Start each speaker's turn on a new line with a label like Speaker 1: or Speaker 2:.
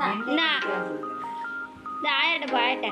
Speaker 1: வந்தா இந்தா ஆயிட்ட போ ஆயிட்ட